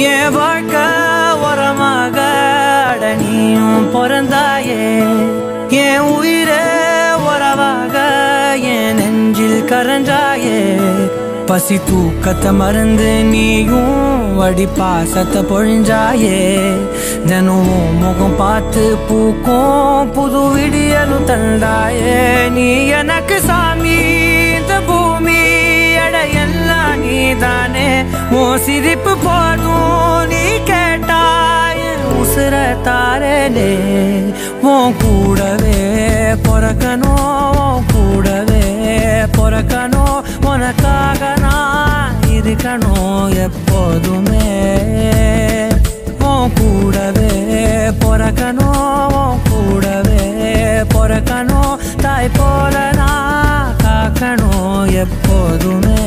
என் வாழ்க்கை உரமாக அடனியும் பிறந்தாயே. என் உயிரே உறவாக என் நெஞ்சில் கரஞ்சாயே. பசி தூக்கத்தை மறந்து நீயும் அடி பாசத்தை பொழிஞ்சாயே. தினமும் முகம் பார்த்து பூக்கும் புது விடியலும் தந்தாயே. நீ எனக்கு ஓ சிரிப்பு போதும் நீ கேட்டாய் உசுர தாரனே. உன் கூடவே பிறக்கணும் உன் கூடவே பிறக்கணும். உனக்காக நான் இருக்கணும் எப்போதுமே. உன் கூடவே பிறக்கணும் உன் கூடவே பிறக்கணும். தாய் போல நான் காக்கணும் எப்போதுமே.